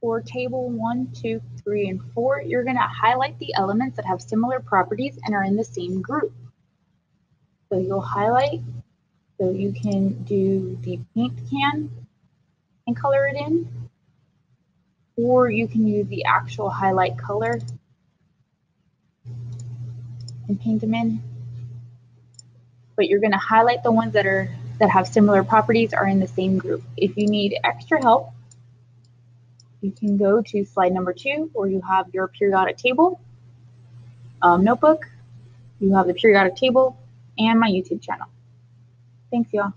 For table one, two, three, and four, you're going to highlight the elements that have similar properties and are in the same group. So you'll highlight, so you can do the paint can and color it in, or you can use the actual highlight color and paint them in. But you're going to highlight the ones that are that have similar properties are in the same group. If you need extra help, you can go to slide number two where you have your periodic table um, notebook. You have the periodic table and my YouTube channel. Thanks, y'all.